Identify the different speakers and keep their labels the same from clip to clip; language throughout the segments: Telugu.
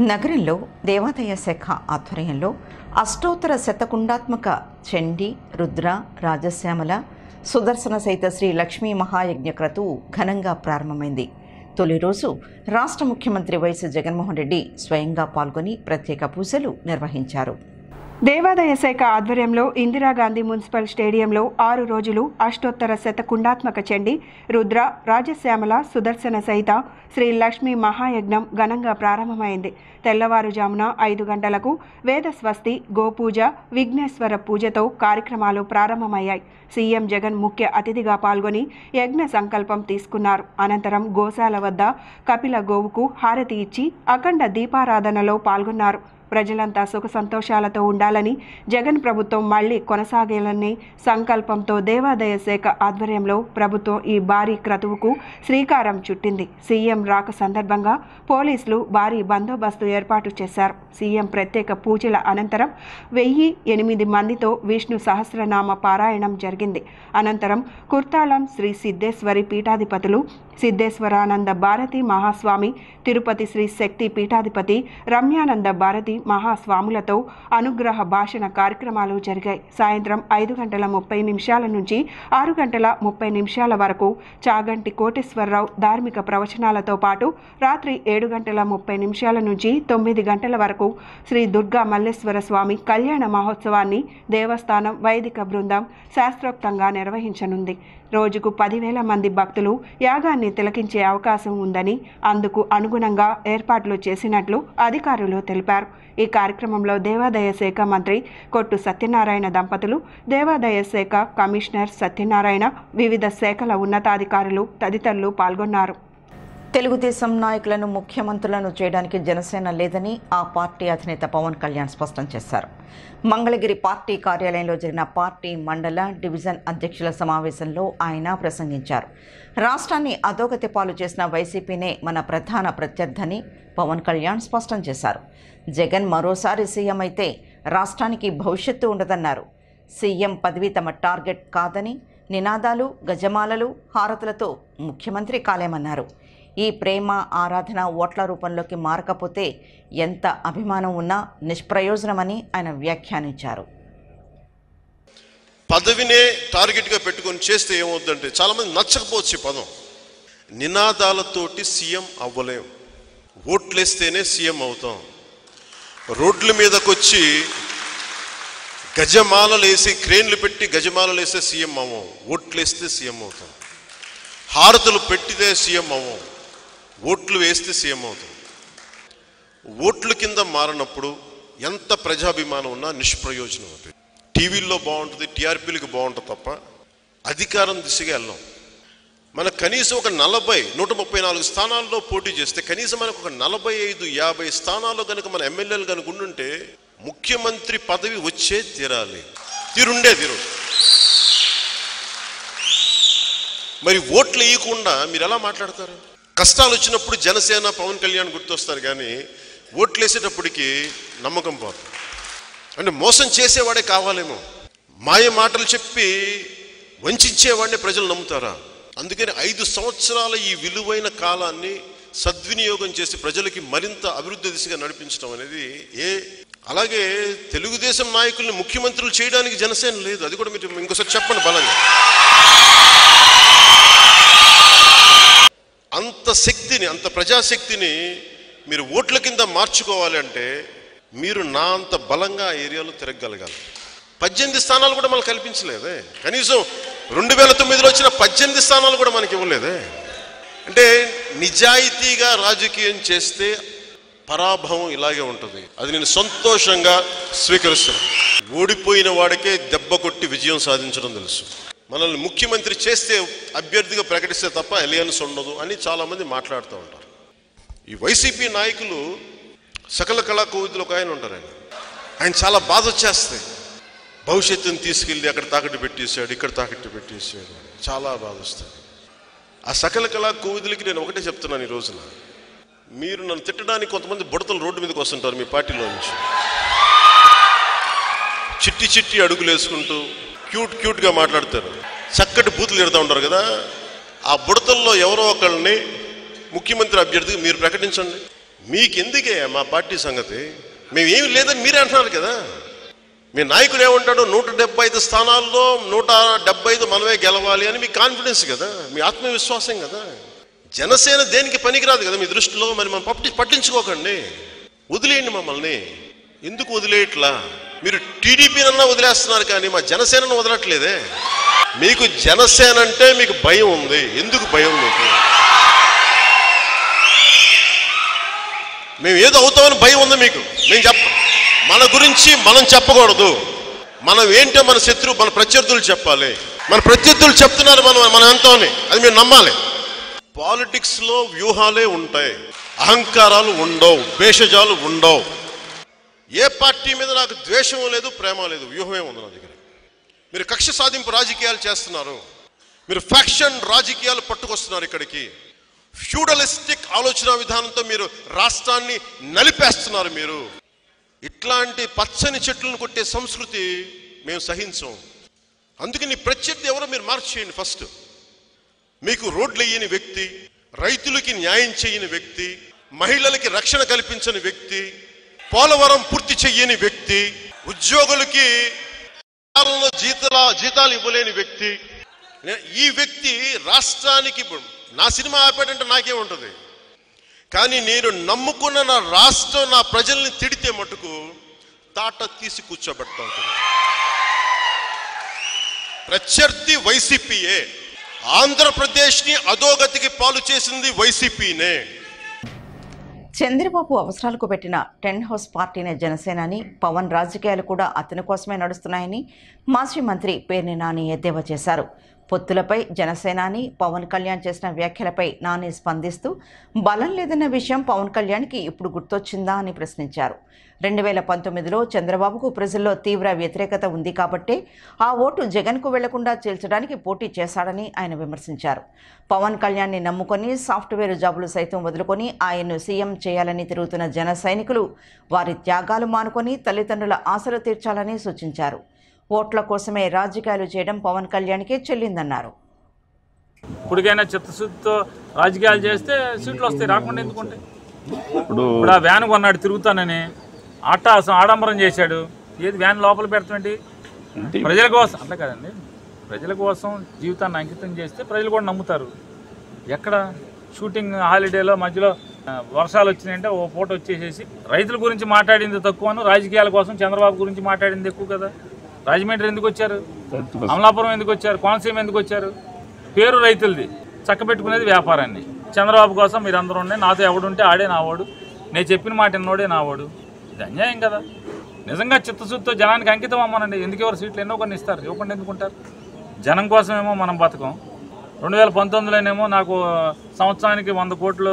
Speaker 1: నగరంలో దేవాదాయ శాఖ ఆధ్వర్యంలో అష్టోత్తర శతకుండాత్మక చండి రుద్ర రాజశ్యామల సుదర్శన సహిత శ్రీ లక్ష్మీ మహాయజ్ఞ క్రతువు ఘనంగా ప్రారంభమైంది. తొలి రోజు రాష్ట్ర ముఖ్యమంత్రి వైఎస్ జగన్మోహన్ రెడ్డి స్వయంగా పాల్గొని ప్రత్యేక పూజలు నిర్వహించారు.
Speaker 2: దేవాదాయ శాఖ ఆధ్వర్యంలో ఇందిరాగాంధీ మున్సిపల్ స్టేడియంలో ఆరు రోజులు అష్టోత్తర శతకుండాత్మక చండి రుద్ర రాజశ్యామల సుదర్శన సహిత శ్రీ లక్ష్మీ మహాయజ్ఞం ఘనంగా ప్రారంభమైంది. తెల్లవారుజామున ఐదు గంటలకు వేద స్వస్తి గోపూజ విఘ్నేశ్వర పూజతో కార్యక్రమాలు ప్రారంభమయ్యాయి. సీఎం జగన్ ముఖ్య అతిథిగా పాల్గొని యజ్ఞ సంకల్పం తీసుకున్నారు. అనంతరం గోశాల వద్ద కపిల గోవుకు హారతి ఇచ్చి అఖండ దీపారాధనలో పాల్గొన్నారు. ప్రజలంతా సుఖ సంతోషాలతో ఉండాలని జగన్ ప్రభుత్వం మళ్ళీ కొనసాగాలని సంకల్పంతో దేవాదాయ శాఖ ఆధ్వర్యంలో ప్రభుత్వం ఈ భారీ క్రతువుకు శ్రీకారం చుట్టింది. సీఎం రాక సందర్భంగా పోలీసులు భారీ బందోబస్తు ఏర్పాటు చేశారు. సీఎం ప్రత్యేక పూజల అనంతరం వెయ్యి ఎనిమిది మందితో విష్ణు సహస్రనామ పారాయణం జరిగింది. అనంతరం కుర్తాళం శ్రీ సిద్ధేశ్వరి పీఠాధిపతులు సిద్ధేశ్వరానంద భారతి మహాస్వామి తిరుపతి శ్రీ శక్తి పీఠాధిపతి రమ్యానంద భారతి మహాస్వాములతో అనుగ్రహ భాషణ కార్యక్రమాలు జరిగాయి. సాయంత్రం ఐదు గంటల ముప్పై నిమిషాల నుంచి ఆరు గంటల ముప్పై నిమిషాల వరకు చాగంటి కోటేశ్వరరావు ధార్మిక ప్రవచనాలతో పాటు రాత్రి ఏడు గంటల ముప్పై నిమిషాల నుంచి తొమ్మిది గంటల వరకు శ్రీ దుర్గా మల్లేశ్వర స్వామి కళ్యాణ మహోత్సవాన్ని దేవస్థానం వైదిక బృందం శాస్త్రోక్తంగా నిర్వహించనుంది. రోజుకు పదివేల మంది భక్తులు యాగాన్ని తిలకించే అవకాశం ఉందని అందుకు అనుగుణంగా ఏర్పాట్లు చేసినట్లు అధికారులు తెలిపారు. ఈ కార్యక్రమంలో దేవాదాయ శాఖ మంత్రి కొట్టు సత్యనారాయణ దంపతులు దేవాదాయ శాఖ కమిషనర్ సత్యనారాయణ వివిధ శాఖల ఉన్నతాధికారులు తదితరులు పాల్గొన్నారు.
Speaker 1: తెలుగుదేశం నాయకులను ముఖ్యమంత్రులను చేయడానికి జనసేన లేదని ఆ పార్టీ అధినేత పవన్ కళ్యాణ్ స్పష్టం చేశారు. మంగళగిరి పార్టీ కార్యాలయంలో జరిగిన పార్టీ మండల డివిజన్ అధ్యక్షుల సమావేశంలో ఆయన ప్రసంగించారు. రాష్ట్రాన్ని అధోగతి పాలు చేసిన వైసీపీనే మన ప్రధాన ప్రత్యర్థని పవన్ కళ్యాణ్ స్పష్టం చేశారు. జగన్ మరోసారి సీఎం అయితే రాష్ట్రానికి భవిష్యత్తు ఉండదన్నారు. సీఎం పదవి తమ టార్గెట్ కాదని నినాదాలు గజమాలలు హారతులతో ముఖ్యమంత్రి కాలేమన్నారు. ఈ ప్రేమ ఆరాధన ఓట్ల రూపంలోకి మారకపోతే ఎంత అభిమానం ఉన్నా నిష్ప్రయోజనమని ఆయన వ్యాఖ్యానించారు.
Speaker 3: పదవినే టార్గెట్గా పెట్టుకొని చేస్తే ఏమవుద్దంటే చాలామంది నచ్చకపోవచ్చు పదం. నినాదాలతోటి సీఎం అవ్వలేం. ఓట్లేస్తేనే సీఎం అవుతాం. రోడ్ల మీదకొచ్చి గజమాలలేసి క్రేన్లు పెట్టి గజమాలలేస్తే సీఎం అవ్వం. ఓట్లేస్తే సీఎం అవుతాం. హారతులు పెట్టితే సీఎం అవ్వం. ఓట్లు వేస్తే సీఎం అవుతాం ఓట్ల కింద మారినప్పుడు ఎంత ప్రజాభిమానం ఉన్నా నిష్ప్రయోజనం అది. టీవీల్లో బాగుంటుంది టీఆర్పీలకు బాగుంటుంది తప్ప అధికారం దిశగా వెళ్ళాం. మన కనీసం ఒక నలభై నూట ముప్పై నాలుగు స్థానాల్లో పోటీ చేస్తే కనీసం మనకు ఒక నలభై ఐదు యాభై స్థానాల్లో కనుక మన ఎమ్మెల్యేలు కనుక ఉండుంటే ముఖ్యమంత్రి పదవి వచ్చే తీరాలి. తీరుండే తీరు. మరి ఓట్లు వేయకుండా మీరు ఎలా మాట్లాడతారు? కష్టాలు వచ్చినప్పుడు జనసేన పవన్ కళ్యాణ్ గుర్తొస్తారు కానీ ఓట్లేసేటప్పటికి నమ్మకం పోదు. అంటే మోసం చేసేవాడే కావాలేమో. మాయ మాటలు చెప్పి వంచేవాడిని ప్రజలు నమ్ముతారా? అందుకని ఐదు సంవత్సరాల ఈ విలువైన కాలాన్ని సద్వినియోగం చేసి ప్రజలకి మరింత అభివృద్ధి దిశగా నడిపించడం అనేది ఏ అలాగే తెలుగుదేశం నాయకుల్ని ముఖ్యమంత్రులు చేయడానికి జనసేన లేదు. అది కూడా మీరు ఇంకోసారి చెప్పండి బలంగా. అంత శక్తిని అంత ప్రజాశక్తిని మీరు ఓట్ల కింద మార్చుకోవాలి అంటే మీరు నా అంత బలంగా ఆ ఏరియాలో తిరగగలగాలి. పద్దెనిమిది స్థానాలు కూడా మనకు కల్పించలేదే. కనీసం రెండు వేల తొమ్మిదిలో వచ్చిన పద్దెనిమిది స్థానాలు కూడా మనకి ఇవ్వలేదే. అంటే నిజాయితీగా రాజకీయం చేస్తే పరాభవం ఇలాగే ఉంటుంది. అది నేను సంతోషంగా స్వీకరిస్తున్నాను. ఓడిపోయిన వాడికే దెబ్బ కొట్టి విజయం సాధించడం తెలుసు. మనల్ని ముఖ్యమంత్రి చేస్తే అభ్యర్థిగా ప్రకటిస్తే తప్ప ఎలియన్స్ ఉండదు అని చాలామంది మాట్లాడుతూ ఉంటారు. ఈ వైసీపీ నాయకులు సకల కళా కోవిదులు ఒక ఆయన ఉంటారు ఆయన. ఆయన చాలా బాధ వచ్చేస్తాయి భవిష్యత్తుని తీసుకెళ్ళి అక్కడ తాకట్టు పెట్టేశాడు ఇక్కడ తాకట్టు పెట్టేశాడు చాలా బాధ వస్తుంది. ఆ సకల కళా కోవిదులకి నేను ఒకటే చెప్తున్నాను ఈ రోజున. మీరు నన్ను తిట్టడానికి కొంతమంది బుడతలు రోడ్డు మీదకి వస్తుంటారు మీ పార్టీలో నుంచి చిట్టి చిట్టి అడుగులు వేసుకుంటూ క్యూట్ క్యూట్గా మాట్లాడతారు. చక్కటి బూతులు తిడతా ఉంటారు కదా. ఆ బుడతల్లో ఎవరో ఒకళ్ళని ముఖ్యమంత్రి అభ్యర్థికి మీరు ప్రకటించండి. మీకెందుకే మా పార్టీ సంగతి? మేమేమి లేదని మీరే అంటున్నారు కదా. మీ నాయకుడు ఏమంటాడు? నూట డెబ్బై ఐదు స్థానాల్లో నూట డెబ్బై ఐదు మనమే గెలవాలి అని మీ కాన్ఫిడెన్స్ కదా. మీ ఆత్మవిశ్వాసం కదా. జనసేన దేనికి పనికిరాదు కదా మీ దృష్టిలో? మరి మనం పట్టి పట్టించుకోకండి. వదిలేయండి మమ్మల్ని. ఎందుకు వదిలేయట్లా? మీరు టీడీపీనన్నా వదిలేస్తున్నారు కానీ మా జనసేనను వదలట్లేదే. మీకు జనసేన అంటే మీకు భయం ఉంది. ఎందుకు భయం మీకు? మేము ఏదో అవుతామని భయం ఉంది మీకు. మేము చెప్ప మన గురించి మనం చెప్పకూడదు. మనం ఏంటో మన శత్రువు మన ప్రత్యర్థులు చెప్పాలి. మన ప్రత్యర్థులు చెప్తున్నారు మనం మనం ఎంతో అది మేము నమ్మాలి. పాలిటిక్స్లో వ్యూహాలే ఉంటాయి. అహంకారాలు ఉండవు. భేషజాలు ఉండవు. ఏ పార్టీ మీద నాకు ద్వేషం లేదు ప్రేమ లేదు వ్యూహమే ఉంది నా దగ్గర. మీరు కక్ష సాధింపు రాజకీయాలు చేస్తున్నారు. మీరు ఫ్యాక్షన్ రాజకీయాలు పట్టుకొస్తున్నారు ఇక్కడికి. ఫ్యూడలిస్టిక్ ఆలోచన విధానంతో మీరు రాష్ట్రాన్ని నలిపేస్తున్నారు మీరు. ఇట్లాంటి పచ్చని చెట్లను కొట్టే సంస్కృతి మేము సహించం. అందుకని ప్రత్యర్థి ఎవరో మీరు మార్చేయండి ఫస్ట్. మీకు రోడ్లు వేయని వ్యక్తి రైతులకి న్యాయం చేయని వ్యక్తి మహిళలకి రక్షణ కల్పించని వ్యక్తి పోలవరం పూర్తి చెయ్యని వ్యక్తి ఉద్యోగులకి జీతాల జీతాలు ఇవ్వలేని వ్యక్తి. ఈ వ్యక్తి రాష్ట్రానికి నా సినిమా ఆపాడంటే నాకేముంటుంది కానీ నేను నమ్ముకున్న నా రాష్ట్రం నా ప్రజల్ని తిడితే మటుకు తాట తీసి కూర్చోబెడతా ప్రత్యర్థి వైసీపీయే. ఆంధ్రప్రదేశ్ని అధోగతికి పాలు చేసింది వైసీపీనే.
Speaker 1: చంద్రబాబు అవసరాలకు పెట్టిన టెంట్ హౌస్ పార్టీనే జనసేనని పవన్ రాజకీయాలు కూడా అతని కోసమే నడుస్తున్నాయని మాజీ మంత్రి పేర్ని నాని ఎద్దేవా చేశారు. పొత్తులపై జనసేనాని పవన్ కళ్యాణ్ చేసిన వ్యాఖ్యలపై నాని స్పందిస్తూ బలం లేదన్న విషయం పవన్ కళ్యాణ్కి ఇప్పుడు గుర్తొచ్చిందా అని ప్రశ్నించారు. రెండు వేల పంతొమ్మిదిలో చంద్రబాబుకు ప్రజల్లో తీవ్ర వ్యతిరేకత ఉంది కాబట్టే ఆ ఓటు జగన్కు వెళ్ళకుండా చేల్చడానికి పోటీ చేశాడని ఆయన విమర్శించారు. పవన్ కళ్యాణ్ని నమ్ముకొని సాఫ్ట్వేర్ జాబులు సైతం వదులుకొని ఆయన్ను సీఎం చేయాలని తిరుగుతున్న జన సైనికులు వారి త్యాగాలు మానుకొని తల్లిదండ్రుల ఆశలు తీర్చాలని సూచించారు. ఓట్ల కోసమే రాజకీయాలు చేయడం పవన్ కళ్యాణ్కే చెల్లిందన్నారు.
Speaker 4: ఇప్పటికైనా చిత్తశుద్ధితో రాజకీయాలు చేస్తే సీట్లు వస్తాయి రాకుండా ఎందుకుంటాయి
Speaker 5: ఇప్పుడు
Speaker 4: ఇప్పుడు ఆ వ్యాన్ కొన్నాడు తిరుగుతానని అట్టాసం ఆడంబరం చేశాడు. ఏది వ్యాన్ లోపల పెడతామేంటి
Speaker 5: అంటే
Speaker 4: ప్రజల కోసం అట్లా కదండి. ప్రజల కోసం జీవితాన్ని అంకితం చేస్తే ప్రజలు కూడా నమ్ముతారు. ఎక్కడ? షూటింగ్ హాలిడేలో మధ్యలో వర్షాలు వచ్చినాయంటే ఓ పూట వచ్చేసేసి రైతుల గురించి మాట్లాడింది తక్కువను రాజకీయాల కోసం చంద్రబాబు గురించి మాట్లాడింది ఎక్కువ కదా. రాజమండ్రి ఎందుకు వచ్చారు? అమలాపురం ఎందుకు వచ్చారు? కోనసీమ ఎందుకు వచ్చారు? పేరు రైతులది. చక్కబెట్టుకునేది వ్యాపారాన్ని. చంద్రబాబు కోసం మీరు అందరూ ఉండే నాతో ఎవడుంటే ఆడే నావాడు నేను చెప్పిన మాట ఎన్నోడే నావాడు ఇది అన్యాయం కదా. నిజంగా చిత్తశుద్ధితో జనానికి అంకితం అమ్మనండి ఎందుకు ఎవరు సీట్లు ఎన్నో కొన్ని ఇస్తారు. ఇవ్వకుండా ఎందుకుంటారు? జనం కోసమేమో మనం బతకం. రెండు వేల పంతొమ్మిదిలోనేమో నాకు సంవత్సరానికి వంద కోట్లు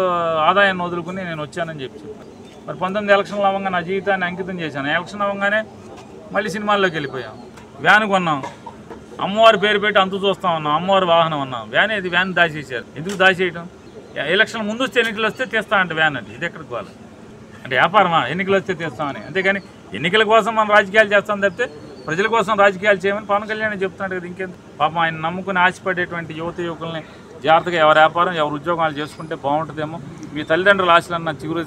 Speaker 4: ఆదాయాన్ని వదులుకుని నేను వచ్చానని చెప్పి చెప్పాను మరి పంతొమ్మిది ఎలక్షన్లు అవ్వగా నా జీవితాన్ని అంకితం చేశాను. ఎలక్షన్ అవ్వగానే మళ్ళీ సినిమాల్లోకి వెళ్ళిపోయాం. వ్యాన్ కొన్నాం. అమ్మవారి పేరు పెట్టి అంతు చూస్తా ఉన్నాం. అమ్మవారి వాహనం అన్నాం. వ్యాన్ ఇది వ్యాన్ దాచేసారు ఎందుకు దాచేయటం? ఎలక్షన్ ముందు వస్తే ఎన్నికలు వస్తే తీస్తా అంటే వ్యాన్ అంటే ఇది ఎక్కడికి పోవాలి? అంటే వ్యాపారమా? ఎన్నికలు వస్తే తీస్తామని అంతేగాని ఎన్నికల కోసం మనం రాజకీయాలు చేస్తాం తప్పితే ప్రజల కోసం రాజకీయాలు చేయమని పవన్ కళ్యాణ్ చెప్తున్నాడు కదా ఇంకేం పాపం ఆయన నమ్ముకుని ఆశపడేటువంటి యువత యువకుల్ని జాగ్రత్తగా ఎవరి వ్యాపారం ఎవరు ఉద్యోగాలు చేసుకుంటే బాగుంటుందేమో మీ తల్లిదండ్రుల ఆశలన్న చిగురు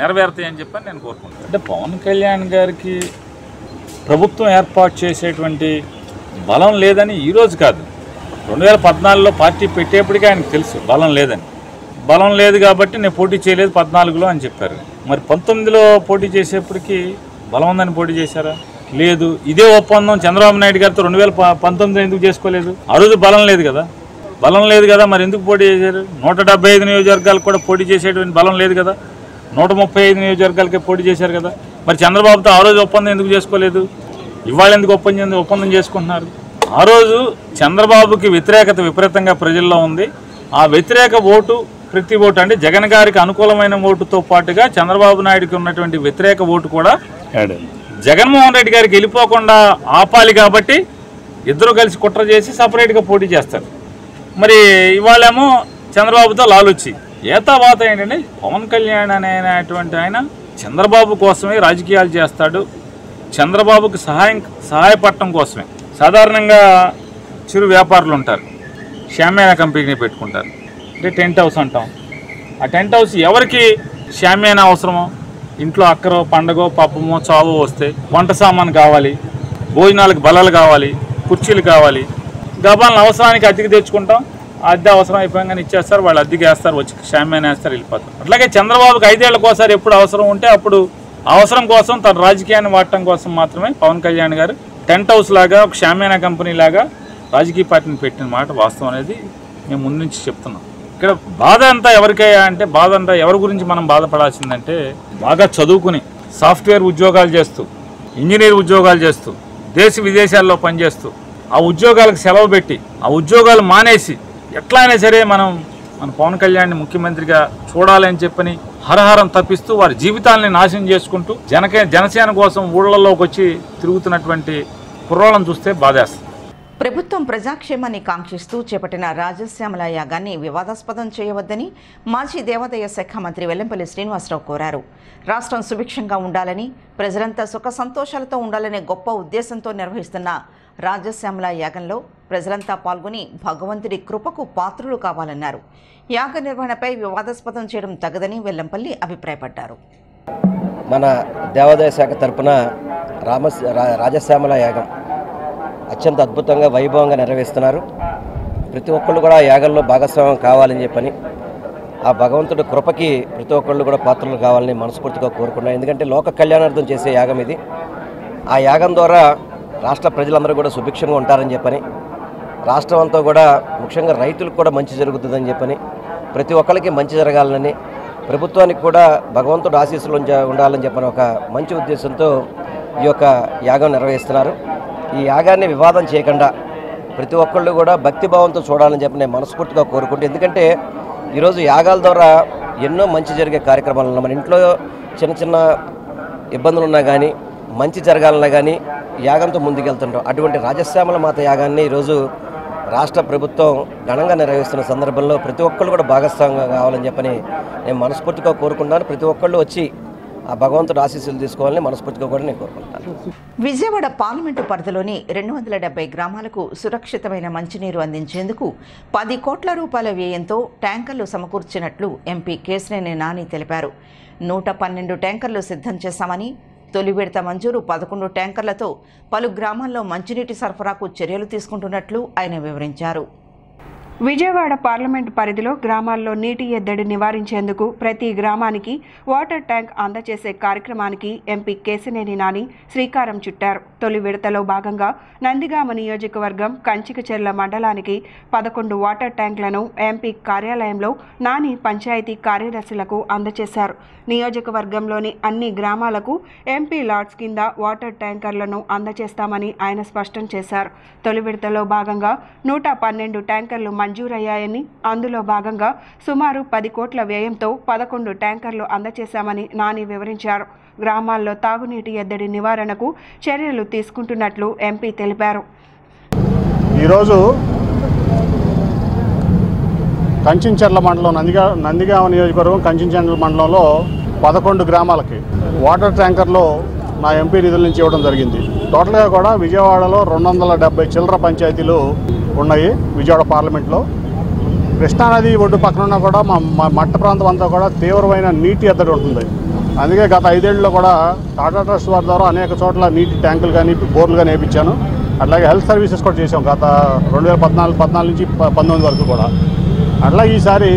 Speaker 4: నెరవేరుతాయని చెప్పని నేను కోరుకుంటున్నాను. అంటే పవన్ కళ్యాణ్ గారికి ప్రభుత్వం ఏర్పాటు చేసేటువంటి బలం లేదని ఈరోజు కాదు. రెండు వేల పద్నాలుగులో పార్టీ పెట్టేప్పటికీ ఆయనకు తెలుసు బలం లేదని. బలం లేదు కాబట్టి నేను పోటీ చేయలేదు పద్నాలుగులో అని చెప్పారు. మరి పంతొమ్మిదిలో పోటీ చేసేప్పటికీ బలం ఉందని పోటీ చేశారా? లేదు. ఇదే ఒప్పందం చంద్రబాబు నాయుడు గారితో రెండు వేల పంతొమ్మిది ఎందుకు చేసుకోలేదు? ఆ రోజు బలం లేదు కదా. బలం లేదు కదా మరి ఎందుకు పోటీ చేశారు? నూట డెబ్బై ఐదు నియోజకవర్గాలకు కూడా పోటీ చేసేటువంటి బలం లేదు కదా. నూట ముప్పై ఐదు నియోజకవర్గాలకే పోటీ చేశారు కదా. మరి చంద్రబాబుతో ఆ రోజు ఒప్పందం ఎందుకు చేసుకోలేదు? ఇవాళ ఎందుకు ఒప్పందం ఒప్పందం చేసుకుంటున్నారు? ఆ రోజు చంద్రబాబుకి వ్యతిరేకత విపరీతంగా ప్రజల్లో ఉంది. ఆ వ్యతిరేక ఓటు ప్రతి ఓటు అంటే జగన్ గారికి అనుకూలమైన ఓటుతో పాటుగా చంద్రబాబు నాయుడుకి ఉన్నటువంటి వ్యతిరేక ఓటు కూడా. జగన్మోహన్ రెడ్డి గారికి వెళ్ళిపోకుండా ఆపాలి కాబట్టి ఇద్దరు కలిసి కుట్ర చేసి సపరేట్గా పోటీ చేస్తారు. మరి ఇవాళేమో చంద్రబాబుతో లాలొచ్చి. ఏతావాత ఏంటంటే పవన్ కళ్యాణ్ అనేటువంటి ఆయన చంద్రబాబు కోసమే రాజకీయాలు చేస్తాడు. చంద్రబాబుకి సహాయం సహాయపడటం కోసమే. సాధారణంగా చిరు వ్యాపారులు ఉంటారు. షామ్యాన కంపెనీ పెట్టుకుంటారు. అంటే టెంట్ హౌస్ అంటాం. ఆ టెంట్ హౌస్ ఎవరికి షామ్యాన అవసరమో? ఇంట్లో అక్కరో పండగో పప్పమో చావో వస్తే వంట సామాను కావాలి భోజనాలకు బలాలు కావాలి కుర్చీలు కావాలి గబాలను అవసరానికి అతికి తెచ్చుకుంటాం. అద్దె అవసరం అయిపోయాగానే ఇచ్చేస్తారు వాళ్ళు అద్దెకి వేస్తారు వచ్చి షామ్యాన్ వేస్తారు వెళ్ళిపోతారు. అట్లాగే చంద్రబాబుకి ఐదేళ్ళకోసారి ఎప్పుడు అవసరం ఉంటే అప్పుడు అవసరం కోసం తన రాజకీయాన్ని వాడటం కోసం మాత్రమే పవన్ కళ్యాణ్ గారు టెంట్ హౌస్ లాగా ఒక షామ్యానా కంపెనీ లాగా రాజకీయ పార్టీని పెట్టిన మాట వాస్తవం అనేది మేము ముందు నుంచి చెప్తున్నాం. ఇక్కడ బాధ అంతా ఎవరికయ్యా అంటే బాధ అంతా ఎవరి గురించి మనం బాధపడాల్సిందంటే బాగా చదువుకుని సాఫ్ట్వేర్ ఉద్యోగాలు చేస్తూ ఇంజనీర్ ఉద్యోగాలు చేస్తూ దేశ విదేశాల్లో పనిచేస్తూ ఆ ఉద్యోగాలకు సెలవు పెట్టి ఆ ఉద్యోగాలు మానేసి ఎట్లా అయినా సరే మనం మన పవన్ కళ్యాణ్ని ముఖ్యమంత్రిగా చూడాలని చెప్పని హరహరం తప్పిస్తూ వారి జీవితాలని నాశనం చేసుకుంటూ జనకే జనసేన కోసం ఊళ్ళల్లోకి వచ్చి తిరుగుతున్నటువంటి కుర్రోళ్ళని చూస్తే బాధేస్తుంది.
Speaker 1: ప్రభుత్వం ప్రజాక్షేమాన్ని కాంక్షిస్తూ చేపట్టిన రాజశ్యామల యాగాన్ని వివాదాస్పదం చేయవద్దని మాజీ దేవాదాయ శాఖ మంత్రి వెల్లంపల్లి శ్రీనివాసరావు కోరారు. రాష్ట్రం సుభిక్షంగా ఉండాలని ప్రజలంతా సుఖ సంతోషాలతో ఉండాలనే గొప్ప ఉద్దేశంతో నిర్వహిస్తున్న రాజశ్యామల యాగంలో ప్రజలంతా పాల్గొని భగవంతుడి కృపకు పాత్రులు కావాలన్నారు. యాగ నిర్వహణపై వివాదాస్పదం చేయడం తగదని వెల్లంపల్లి అభిప్రాయపడ్డారు.
Speaker 6: మన దేవాదాయ శాఖ తరపున రామ రా- రాజశ్యామల యాగం అత్యంత అద్భుతంగా వైభవంగా నెరవేరుస్తున్నారు ప్రతి ఒక్కళ్ళు కూడా యాగంలో భాగస్వామ్యం కావాలని చెప్పని ఆ భగవంతుడి కృపకి ప్రతి ఒక్కళ్ళు కూడా పాత్రలు కావాలని మనస్ఫూర్తిగా కోరుకున్నాను. ఎందుకంటే లోక కళ్యాణార్థం చేసే యాగం ఇది. ఆ యాగం ద్వారా రాష్ట్ర ప్రజలందరూ కూడా సుభిక్షంగా ఉంటారని చెప్పని రాష్ట్రం అంతా కూడా ముఖ్యంగా రైతులకు కూడా మంచి జరుగుతుందని చెప్పని ప్రతి ఒక్కరికి మంచి జరగాలని ప్రభుత్వానికి కూడా భగవంతుడు ఆశీస్సులు ఉండాలని చెప్పని ఒక మంచి ఉద్దేశంతో ఈ యొక్క యాగం నిర్వహిస్తున్నారు. ఈ యాగాన్ని వివాదం చేయకుండా ప్రతి ఒక్కళ్ళు కూడా భక్తిభావంతో చూడాలని చెప్పి నేను మనస్ఫూర్తిగా కోరుకుంటే ఎందుకంటే ఈరోజు యాగాల ద్వారా ఎన్నో మంచి జరిగే కార్యక్రమాలు ఉన్నాయి. మన ఇంట్లో చిన్న చిన్న ఇబ్బందులు ఉన్నా కానీ మంచి జరగాలన్నా కానీ యాగంతో ముందుకెళ్తుంటాం. అటువంటి రాజశ్యామల మాత యాగాన్ని ఈరోజు రాష్ట్ర ప్రభుత్వం ఘనంగా నిర్వహిస్తున్న సందర్భంలో ప్రతి ఒక్కళ్ళు కూడా భాగస్వామ్యంగా కావాలని చెప్పని నేను మనస్ఫూర్తిగా కోరుకుంటాను ప్రతి ఒక్కళ్ళు వచ్చి ఆ భగవంతుడు ఆశీస్సులు తీసుకోవాలని మనస్ఫూర్తిగా కూడా నేను కోరుకుంటాను
Speaker 1: విజయవాడ పార్లమెంటు పరిధిలోని రెండు వందల డెబ్బై గ్రామాలకు సురక్షితమైన మంచినీరు అందించేందుకు పది కోట్ల రూపాయల వ్యయంతో ట్యాంకర్లు సమకూర్చినట్లు ఎంపీ కేశినేని నాని తెలిపారు. నూట పన్నెండు ట్యాంకర్లు సిద్ధం చేశామని తొలి విడత మంజూరు. పదకొండు ట్యాంకర్లతో పలు గ్రామాల్లో మంచినీటి సరఫరాకు చర్యలు తీసుకుంటున్నట్లు ఆయన వివరించారు.
Speaker 2: విజయవాడ పార్లమెంట్ పరిధిలో గ్రామాల్లో నీటి ఎద్దడి నివారించేందుకు ప్రతి గ్రామానికి వాటర్ ట్యాంక్ అందజేసే కార్యక్రమానికి ఎంపీ కేసినేని నాని శ్రీకారం చుట్టారు. తొలి విడతలో భాగంగా నందిగామ నియోజకవర్గం కంచికచెర్ల మండలానికి పదకొండు వాటర్ ట్యాంకులను ఎంపీ కార్యాలయంలో నాని పంచాయతీ కార్యదర్శులకు అందజేశారు. నియోజకవర్గంలోని అన్ని గ్రామాలకు ఎంపీ లాడ్స్ కింద వాటర్ ట్యాంకర్లను అందజేస్తామని ఆయన స్పష్టం చేశారు. తొలి విడతలో భాగంగా నూట పన్నెండు ట్యాంకర్లు మంజూరయ్యాయని. అందులో భాగంగా సుమారు పది కోట్ల వ్యయంతో పదకొండు ట్యాంకర్లు అందజేశామని నాని వివరించారు. గ్రామాల్లో తాగునీటి ఎద్దడి నివారణకు చర్యలు తీసుకుంటున్నట్లు ఎంపీ తెలిపారు.
Speaker 7: ఈరోజు కంచించర్ల మండలం నందిగా నందిగామ నియోజకవర్గం కంచించర్ల మండలంలో పదకొండు గ్రామాలకి వాటర్ ట్యాంకర్లో నా ఎంపీ నిధుల నుంచి ఇవ్వడం జరిగింది. టోటల్గా కూడా విజయవాడలో రెండు వందల డెబ్బై చిల్లర పంచాయతీలు ఉన్నాయి విజయవాడ పార్లమెంట్లో. కృష్ణానది ఒడ్డు పక్కన ఉన్నా కూడా మా మట్ట ప్రాంతం అంతా కూడా తీవ్రమైన నీటి ఎద్దడి ఉంటుంది. అందుకే గత ఐదేళ్ళలో కూడా టాటా ట్రస్ట్ వారి ద్వారా అనేక చోట్ల నీటి ట్యాంకులు కానీ బోర్లు కానీ వేయించాను అట్లాగే హెల్త్ సర్వీసెస్ కూడా చేసాం గత రెండు వేల పద్నాలుగు పద్నాలుగు నుంచి పంతొమ్మిది వరకు కూడా. అట్లా ఈసారి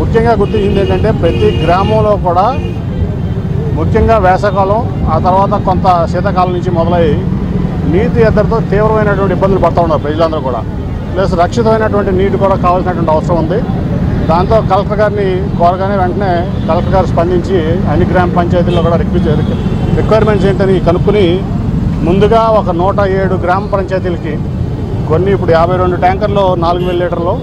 Speaker 7: ముఖ్యంగా గుర్తించింది ఏంటంటే ప్రతి గ్రామంలో కూడా ముఖ్యంగా వేసవకాలం ఆ తర్వాత కొంత శీతాకాలం నుంచి మొదలై నీటి ఎద్దరితో తీవ్రమైనటువంటి ఇబ్బందులు పడుతూ ఉన్నారు ప్రజలందరూ కూడా. ప్లస్ రక్షితమైనటువంటి నీటి కూడా కావాల్సినటువంటి అవసరం ఉంది. దాంతో కలెక్టర్ గారిని కోరగానే వెంటనే కలెక్టర్ గారు స్పందించి అన్ని గ్రామ పంచాయతీల్లో కూడా రిక్వెస్ట్ రిక్వైర్మెంట్స్ ఏంటని కనుక్కుని ముందుగా ఒక నూట ఏడు గ్రామ పంచాయతీలకి కొన్ని ఇప్పుడు యాభై రెండు ట్యాంకర్లు నాలుగు వేల లీటర్లు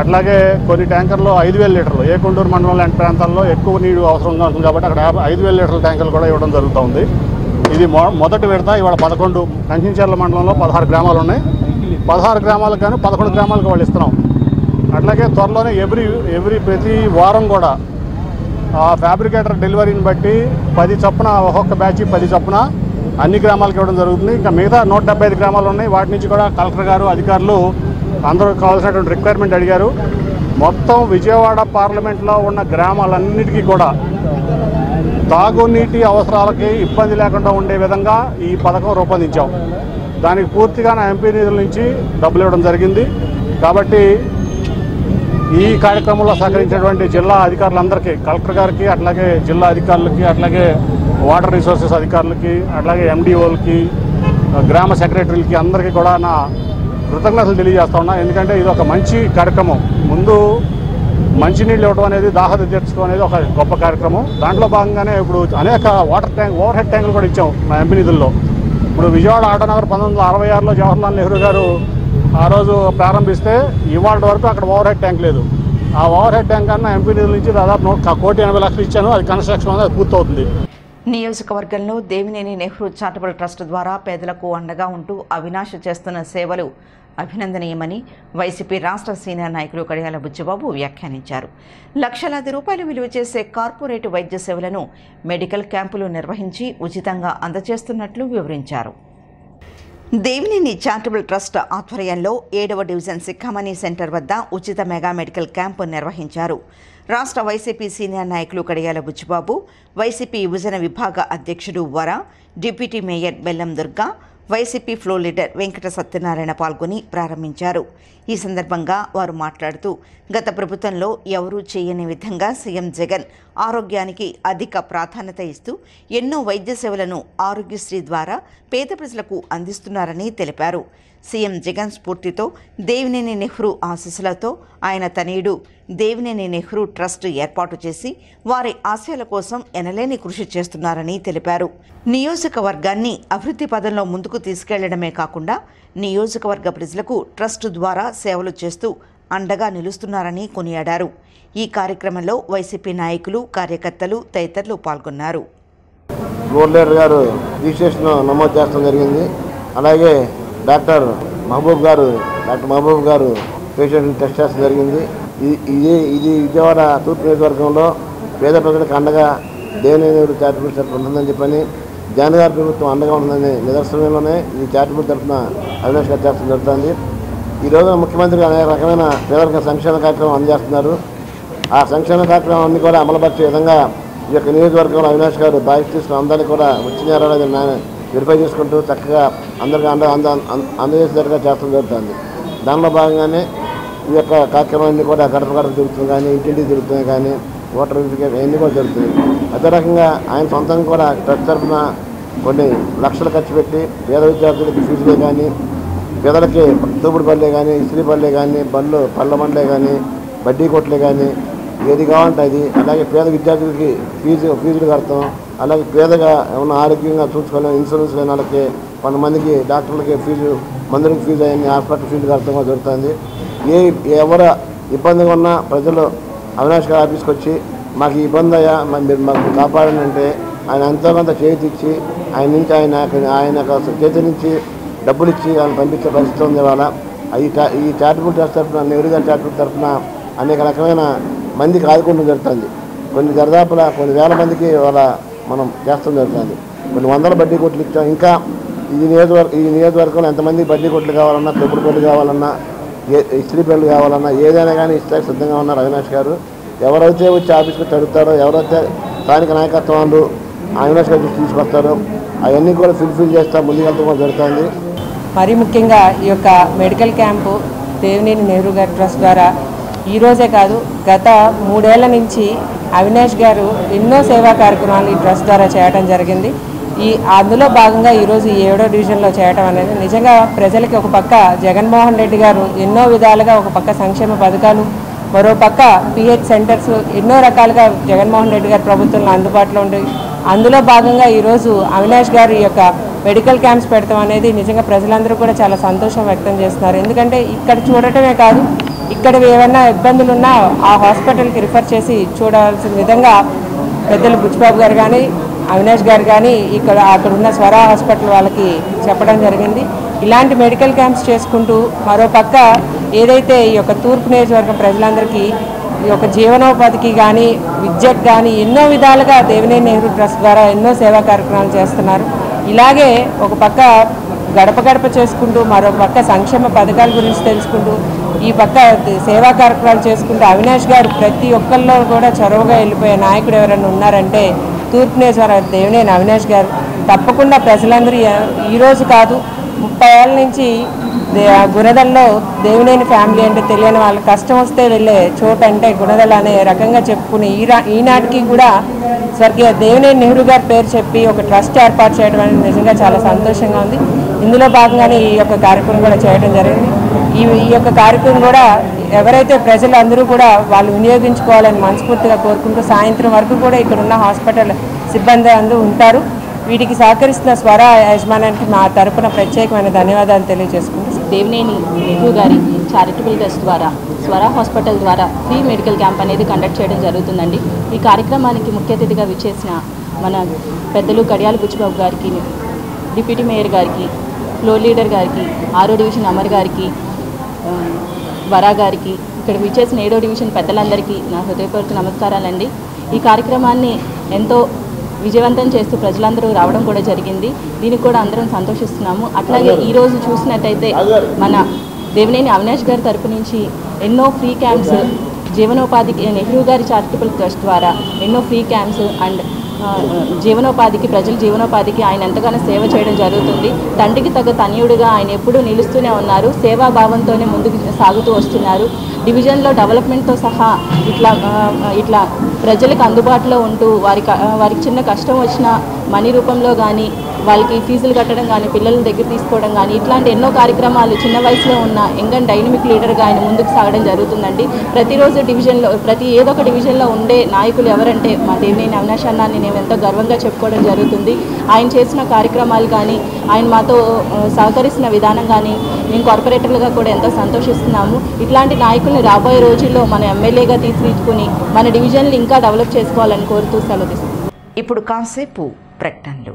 Speaker 7: అట్లాగే కొన్ని ట్యాంకర్లు ఐదు వేల లీటర్లు. ఏ కొండూరు మండలం లాంటి ప్రాంతాల్లో ఎక్కువ నీరు అవసరంగా ఉంటుంది కాబట్టి అక్కడ యాభై ఐదు వేల లీటర్ల ట్యాంకర్లు కూడా ఇవ్వడం జరుగుతూ ఉంది. ఇది మొ మొదటి విడత ఇవాళ పదకొండు కంచించర్ల మండలంలో పదహారు గ్రామాలు ఉన్నాయి. పదహారు గ్రామాలకు కానీ పదకొండు గ్రామాలకు వాళ్ళు ఇస్తున్నాం. అట్లాగే త్వరలోనే ఎవ్రీ ఎవ్రీ ప్రతి వారం కూడా ఆ ఫ్యాబ్రికేటర్ డెలివరీని బట్టి పది చొప్పున ఒక్కొక్క బ్యాచ్ పది చొప్పున అన్ని గ్రామాలకు ఇవ్వడం జరుగుతుంది. ఇంకా మిగతా నూట డెబ్బై ఐదు గ్రామాలు ఉన్నాయి. వాటి నుంచి కూడా కలెక్టర్ గారు అధికారులు అందరూ కావాల్సినటువంటి రిక్వైర్మెంట్ అడిగారు. మొత్తం విజయవాడ పార్లమెంట్లో ఉన్న గ్రామాలన్నిటికీ కూడా తాగునీటి అవసరాలకి ఇబ్బంది లేకుండా ఉండే విధంగా ఈ పథకం రూపొందించాం. దానికి పూర్తిగా నా ఎంపీ నిధుల నుంచి డబ్బులు ఇవ్వడం జరిగింది. కాబట్టి ఈ కార్యక్రమంలో సహకరించినటువంటి జిల్లా అధికారులందరికీ కలెక్టర్ గారికి అట్లాగే జిల్లా అధికారులకి అట్లాగే వాటర్ రిసోర్సెస్ అధికారులకి అట్లాగే ఎండిఓలకి గ్రామ సెక్రటరీలకి అందరికీ కూడా నా కృతజ్ఞతలు తెలియజేస్తా ఉన్నా. ఎందుకంటే ఇది ఒక మంచి కార్యక్రమం. ముందు మంచినీళ్ళు ఇవ్వడం అనేది దాహత తీర్చడం అనేది ఒక గొప్ప కార్యక్రమం. దాంట్లో భాగంగానే ఇప్పుడు అనేక వాటర్ ట్యాంక్ ఓవర్ హెడ్ ట్యాంకులు కూడా ఇచ్చాం మా ఎంపీ నిధుల్లో. ఇప్పుడు విజయవాడ ఆటనగర్ పంతొమ్మిది వందల అరవై ఆరులో జవహర్లాల్ నెహ్రూ గారు ఆ రోజు ప్రారంభిస్తే ఇవాళ వరకు అక్కడ ఓవర్ హెడ్ ట్యాంక్ లేదు. ఆ ఓవర్ హెడ్ ట్యాంక్ అన్న ఎంపీ నిధుల నుంచి దాదాపు నూట కోటి ఎనభై లక్షలు ఇచ్చాను. అది కన్స్ట్రక్షన్ అనేది పూర్తవుతుంది.
Speaker 1: నియోజకవర్గంలో దేవినేని నెహ్రూ చారిటబుల్ ట్రస్ట్ ద్వారా పేదలకు అండగా ఉంటూ అవినాశ చేస్తున్న సేవలు అభినందనీయమని వైసీపీ రాష్ట్ర సీనియర్ నాయకులు కడియాల బుచ్చిబాబు వ్యాఖ్యానించారు. లక్షలాది రూపాయలు విలువ చేసే కార్పొరేట్ వైద్య సేవలను మెడికల్ క్యాంపులు నిర్వహించి ఉచితంగా అందజేస్తున్నట్లు వివరించారు. దేవినేని చారిటబుల్ ట్రస్ట్ ఆధ్వర్యంలో ఏడవ డివిజన్ సిక్కామణి సెంటర్ వద్ద ఉచిత మెగా మెడికల్ క్యాంపు నిర్వహించారు. రాష్ట్ర వైసీపీ సీనియర్ నాయకులు కడియాల బుచ్చిబాబు వైసీపీ యువజన విభాగ అధ్యక్షుడు వర deputy mayor Bellam Durga YCP floor leader Venkata Satyanarayana పాల్గొని ప్రారంభించారు. ఈ సందర్భంగా వారు మాట్లాడుతూ గత ప్రభుత్వంలో ఎవరూ చేయని విధంగా సీఎం జగన్ ఆరోగ్యానికి అధిక ప్రాధాన్యత ఇస్తూ ఎన్నో వైద్య సేవలను ఆరోగ్యశ్రీ ద్వారా పేద ప్రజలకు అందిస్తున్నారని తెలిపారు. సీఎం జగన్ స్ఫూర్తితో దేవినేని నెహ్రూ ఆశీస్సులతో ఆయన తనయుడు దేవినేని నెహ్రూ ట్రస్ట్ ఏర్పాటు చేసి వారి ఆశయాల కోసం ఎనలేని కృషి చేస్తున్నారని తెలిపారు. నియోజకవర్గాన్ని అభివృద్ధి పదంలో ముందుకు తీసుకెళ్ళడమే కాకుండా నియోజకవర్గ ప్రజలకు ట్రస్ట్ ద్వారా సేవలు చేస్తూ అండగా నిలుస్తున్నారని కొనియాడారు. ఈ కార్యక్రమంలో వైసీపీ నాయకులు కార్యకర్తలు తదితరులు పాల్గొన్నారు.
Speaker 8: గోల్డర్ గారు రిజిస్ట్రేషన్ నమోదు చేయడం జరిగింది. అలాగే డాక్టర్ మహబూబ్ గారు డాక్టర్ మహబూబ్ గారు పేషెంట్ టెస్ట్ చేయడం జరిగింది. ఇది ఇది విజయవాడ తూర్పు నియోజకవర్గంలో పేద ప్రజలకు అండగా దేవినేని చారిటబుల్ ఉంటుందని చెప్పని జగన్ గారి ప్రభుత్వం అండగా ఉందని నిదర్శనంలోనే ఈ చారిటబుల్ తరఫున అవినాష్ గారు చేస్తూ జరుగుతుంది. ఈ రోజు ముఖ్యమంత్రి అనేక రకమైన పేదరిక సంక్షేమ కార్యక్రమం అందజేస్తున్నారు. ఆ సంక్షేమ కార్యక్రమాన్ని కూడా అమలుపరిచే విధంగా ఈ యొక్క నియోజకవర్గంలో అవినాష్ గారు బాధ్యత తీసుకుని అందరినీ కూడా వచ్చినారనేది వెరిఫై చేసుకుంటూ చక్కగా అందరికీ అండ అంద అంద- అందజేసేటట్టుగా చేస్తూ జరుగుతుంది. దానిలో భాగంగానే ఈ యొక్క కార్యక్రమాన్ని కూడా గడప గడప తిరుగుతుంది కానీ ఇంటింటికి తిరుగుతుంది కానీ ఓటర్ వెరిఫికేషన్ ఇవన్నీ కూడా జరుగుతుంది. అదే రకంగా ఆయన సొంతంగా కూడా ట్రస్ట్ తరఫున కొన్ని లక్షలు ఖర్చు పెట్టి పేద విద్యార్థులకి ఫీజులే కానీ పేదలకి తూపుడు పళ్ళే కానీ ఇస్త్రీ పళ్ళే కానీ బళ్ళు పళ్ళ బండ్లే కానీ బడ్డీ కొట్లే కానీ ఏది కావాలంటే అది. అలాగే పేద విద్యార్థులకి ఫీజు ఫీజులు కడతాం. అలాగే పేదగా ఉన్న ఆరోగ్యంగా చూసుకోవాలి ఇన్సూరెన్స్ లేని వాళ్ళకి కొంతమందికి డాక్టర్లకి ఫీజు మందులకి ఫీజు అయ్యింది హాస్పిటల్ ఫీజు కడతాం కూడా జరుగుతుంది. ఏ ఎవరు ఇబ్బందిగా ఉన్నా ప్రజలు అవినాష్ గారి ఆఫీస్కి వచ్చి మాకు ఇబ్బంది అయ్యా మీరు మాకు కాపాడండి అంటే ఆయన ఎంతో కొంత చేతిచ్చి ఆయన నుంచి ఆయన ఆయన చేతి నుంచి డబ్బులు ఇచ్చి ఆయన పంపించే పరిస్థితి ఉంది ఇవాళ. ఈ చా- ఈ చారిటబుల్ ట్రస్ట్ తరఫున నెహ్రూ గారి చారిటబుల్ తరఫున అనేక రకమైన మందికి ఆదుకుంటూ జరుగుతుంది. కొన్ని దరిదాపుల కొన్ని వేల మందికి ఇవాళ మనం చేస్తూ జరుగుతుంది. కొన్ని వందల బడ్డీ కొట్లు ఇచ్చాం. ఇంకా ఈ నియోజకవర్గ ఈ నియోజకవర్గంలో ఎంతమంది బడ్డీ కొట్లు కావాలన్నా పెప్పుడు కొట్లు కావాలన్నా ఏ ఇస్త్రీ పెళ్ళు కావాలన్నా ఏదైనా కానీ ఇస్తే సిద్ధంగా ఉన్నారు అవినాష్ గారు. ఎవరైతే వచ్చి ఆఫీస్కి తడుతారో ఎవరైతే స్థానిక నాయకత్వాలు అవినాష్ గారు తీసుకొస్తారో అవన్నీ కూడా ఫుల్ఫిల్ చేస్తా ముందుకెళ్తూ కూడా జరుగుతుంది.
Speaker 9: మరి ముఖ్యంగా ఈ యొక్క మెడికల్ క్యాంపు దేవినేని నెహ్రూ గారి ట్రస్ట్ ద్వారా ఈరోజే కాదు గత మూడేళ్ళ నుంచి అవినాష్ గారు ఎన్నో సేవా కార్యక్రమాలు ఈ ట్రస్ట్ ద్వారా చేయడం జరిగింది. ఈ అందులో భాగంగా ఈరోజు ఈ ఏడో డివిజన్లో చేయటం అనేది నిజంగా ప్రజలకి ఒక పక్క జగన్మోహన్ రెడ్డి గారు ఎన్నో విధాలుగా ఒక పక్క సంక్షేమ పథకాలు మరో పక్క పిహెచ్ సెంటర్స్ ఎన్నో రకాలుగా జగన్మోహన్ రెడ్డి గారు ప్రభుత్వంలో అందుబాటులో ఉండి అందులో భాగంగా ఈరోజు అవినాష్ గారు ఈ యొక్క మెడికల్ క్యాంప్స్ పెడతాం అనేది నిజంగా ప్రజలందరూ కూడా చాలా సంతోషం వ్యక్తం చేస్తున్నారు. ఎందుకంటే ఇక్కడ చూడటమే కాదు ఇక్కడ ఏమైనా ఇబ్బందులు ఉన్నా ఆ హాస్పిటల్కి రిఫర్ చేసి చూడాల్సిన విధంగా పెద్దలు బుచ్చిబాబు గారు కానీ అవినాష్ గారు కానీ ఇక్కడ అక్కడ ఉన్న స్వరా హాస్పిటల్ వాళ్ళకి చెప్పడం జరిగింది. ఇలాంటి మెడికల్ క్యాంప్స్ చేసుకుంటూ మరో పక్క ఏదైతే ఈ యొక్క తూర్పు నియోజకవర్గం ప్రజలందరికీ ఈ యొక్క జీవనోపాధికి కానీ విద్యకు కానీ ఎన్నో విధాలుగా దేవినేని నెహ్రూ ట్రస్ట్ ద్వారా ఎన్నో సేవా కార్యక్రమాలు చేస్తున్నారు. ఇలాగే ఒక పక్క గడప గడప చేసుకుంటూ మరో పక్క సంక్షేమ పథకాల గురించి తెలుసుకుంటూ ఈ పక్క సేవా కార్యక్రమాలు చేసుకుంటూ అవినాష్ గారు ప్రతి ఒక్కరిలో కూడా చొరవగా వెళ్ళిపోయే నాయకుడు ఎవరైనా ఉన్నారంటే తూర్పునేశ్వర నియోజకవర్గ దేవినేని అవినాష్ గారు తప్పకుండా ప్రజలందరూ ఈరోజు కాదు ముప్పై ఏళ్ళ నుంచి ఆ గుణదల్లో దేవినేని ఫ్యామిలీ అంటే తెలియని వాళ్ళ కష్టం వస్తే వెళ్ళే చోట అంటే గుణదల అనే రకంగా చెప్పుకుని ఈ ఈనాటికి కూడా స్వర్గీయ దేవినేని నెహ్రూ గారి పేరు చెప్పి ఒక ట్రస్ట్ ఏర్పాటు చేయడం అనేది నిజంగా చాలా సంతోషంగా ఉంది. ఇందులో భాగంగానే ఈ యొక్క కార్యక్రమం కూడా చేయడం జరిగింది. ఈ ఈ యొక్క కార్యక్రమం కూడా ఎవరైతే ప్రజలు అందరూ కూడా వాళ్ళు వినియోగించుకోవాలని మనస్ఫూర్తిగా కోరుకుంటూ సాయంత్రం వరకు కూడా ఇక్కడ ఉన్న హాస్పిటల్ సిబ్బంది అందరూ ఉంటారు. వీటికి సహకరిస్తున్న స్వర యజమానానికి మా తరపున ప్రత్యేకమైన ధన్యవాదాలు తెలియజేసుకుంటాం
Speaker 10: దేవినేని నెహ్రూ గారి చారిటబుల్ ట్రస్ట్ ద్వారా స్వర హాస్పిటల్ ద్వారా ఫ్రీ మెడికల్ క్యాంప్ అనేది కండక్ట్ చేయడం జరుగుతుందండి. ఈ కార్యక్రమానికి ముఖ్య అతిథిగా విచ్చేసిన మన పెద్దలు కడియాల బుచ్చిబాబు గారికి డిప్యూటీ మేయర్ గారికి ఫ్లోర్ లీడర్ గారికి ఆరో డివిజన్ అమర్ గారికి వరా గారికి ఇక్కడ విచ్చేసిన ఏడో డివిజన్ పెద్దలందరికీ నా హృదయపూర్వక నమస్కారాలండి. ఈ కార్యక్రమాన్ని ఎంతో విజయవంతం చేస్తూ ప్రజలందరూ రావడం కూడా జరిగింది. దీనికి కూడా అందరం సంతోషిస్తున్నాము. అట్లాగే ఈరోజు చూసినట్టయితే మన దేవినేని అవినాష్ గారి తరపు నుంచి ఎన్నో ఫ్రీ క్యాంప్స్ జీవనోపాధికి నెహ్రూ గారి చారిటబుల్ ట్రస్ట్ ద్వారా ఎన్నో ఫ్రీ క్యాంప్స్ అండ్ జీవనోపాధికి ప్రజల జీవనోపాధికి ఆయన ఎంతగానో సేవ చేయడం జరుగుతుంది. తండ్రికి తగ్గ తనయుడిగా ఆయన ఎప్పుడూ నిలుస్తూనే ఉన్నారు. సేవాభావంతోనే ముందుకు సాగుతూ వస్తున్నారు. డివిజన్లో డెవలప్మెంట్తో సహా ఇట్లా ఇట్లా ప్రజలకు అందుబాటులో ఉంటూ వారికి వారికి చిన్న కష్టం వచ్చిన మనీ రూపంలో కానీ వాళ్ళకి ఫీజులు కట్టడం కానీ పిల్లల దగ్గర తీసుకోవడం కానీ ఇట్లాంటి ఎన్నో కార్యక్రమాలు చిన్న వయసులో ఉన్న ఎంగన్ డైనమిక్ లీడర్గా ఆయన ముందుకు సాగడం జరుగుతుందండి. ప్రతిరోజు డివిజన్లో ప్రతి ఏదో ఒక డివిజన్లో ఉండే నాయకులు ఎవరంటే మా దేవినేని అవినాష్ అన్నాన్ని నేను ఎంతో గర్వంగా చెప్పుకోవడం జరుగుతుంది. ఆయన చేసిన కార్యక్రమాలు కానీ ఆయన మాతో సహకరిస్తున్న విధానం కానీ మేము కార్పొరేటర్లుగా కూడా ఎంతో సంతోషిస్తున్నాము. ఇట్లాంటి నాయకుల్ని రాబోయే రోజుల్లో మన ఎమ్మెల్యేగా తీసుకుని మన డివిజన్లు ఇంకా డెవలప్ చేసుకోవాలని కోరుతూ సెలవు
Speaker 1: ఇప్పుడు కాసేపు ప్రకటనలు.